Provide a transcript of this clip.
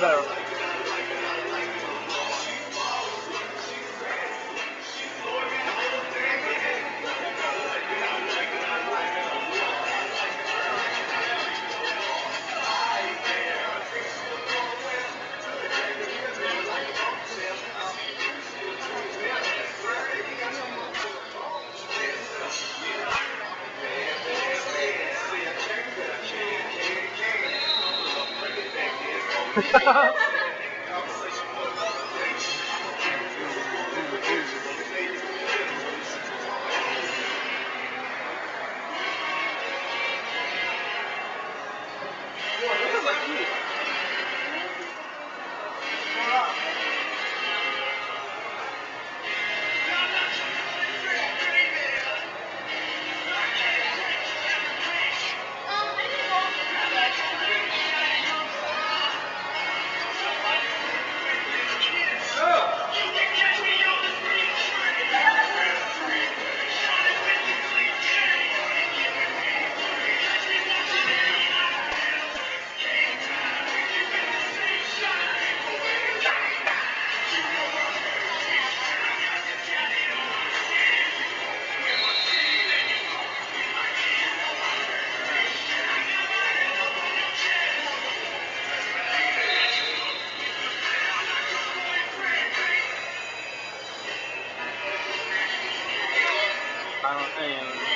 better. I don't think.